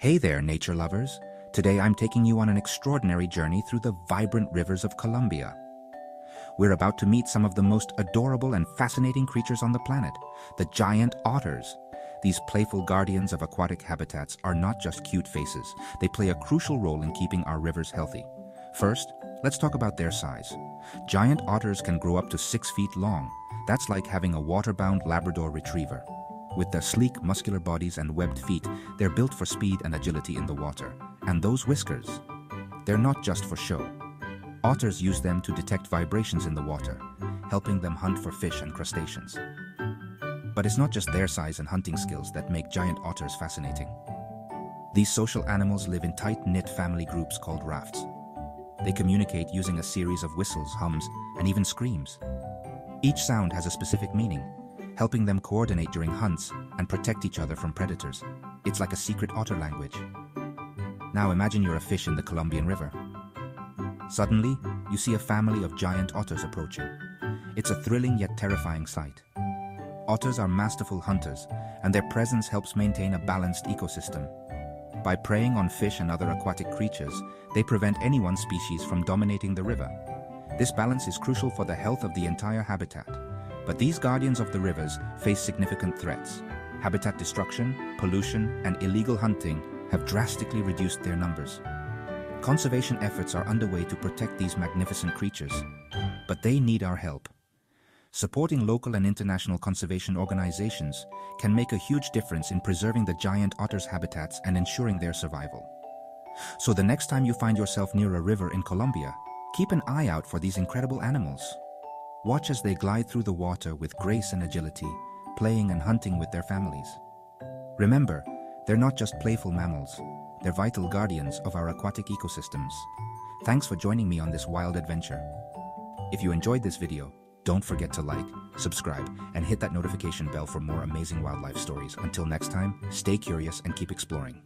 Hey there, nature lovers. Today I'm taking you on an extraordinary journey through the vibrant rivers of Colombia. We're about to meet some of the most adorable and fascinating creatures on the planet, the giant otters. These playful guardians of aquatic habitats are not just cute faces, they play a crucial role in keeping our rivers healthy. First, let's talk about their size. Giant otters can grow up to six feet long. That's like having a water-bound Labrador retriever. With their sleek, muscular bodies and webbed feet, they're built for speed and agility in the water. And those whiskers, they're not just for show. Otters use them to detect vibrations in the water, helping them hunt for fish and crustaceans. But it's not just their size and hunting skills that make giant otters fascinating. These social animals live in tight-knit family groups called rafts. They communicate using a series of whistles, hums, and even screams. Each sound has a specific meaning, helping them coordinate during hunts and protect each other from predators. It's like a secret otter language. Now imagine you're a fish in the Colombian River. Suddenly, you see a family of giant otters approaching. It's a thrilling yet terrifying sight. Otters are masterful hunters, and their presence helps maintain a balanced ecosystem. By preying on fish and other aquatic creatures, they prevent any one species from dominating the river. This balance is crucial for the health of the entire habitat. But these guardians of the rivers face significant threats. Habitat destruction, pollution, and illegal hunting have drastically reduced their numbers. Conservation efforts are underway to protect these magnificent creatures, but they need our help. Supporting local and international conservation organizations can make a huge difference in preserving the giant otter's habitats and ensuring their survival. So the next time you find yourself near a river in Colombia, keep an eye out for these incredible animals. Watch as they glide through the water with grace and agility, playing and hunting with their families. Remember, they're not just playful mammals, they're vital guardians of our aquatic ecosystems. Thanks for joining me on this wild adventure. If you enjoyed this video, don't forget to like, subscribe, and hit that notification bell for more amazing wildlife stories. Until next time, stay curious and keep exploring.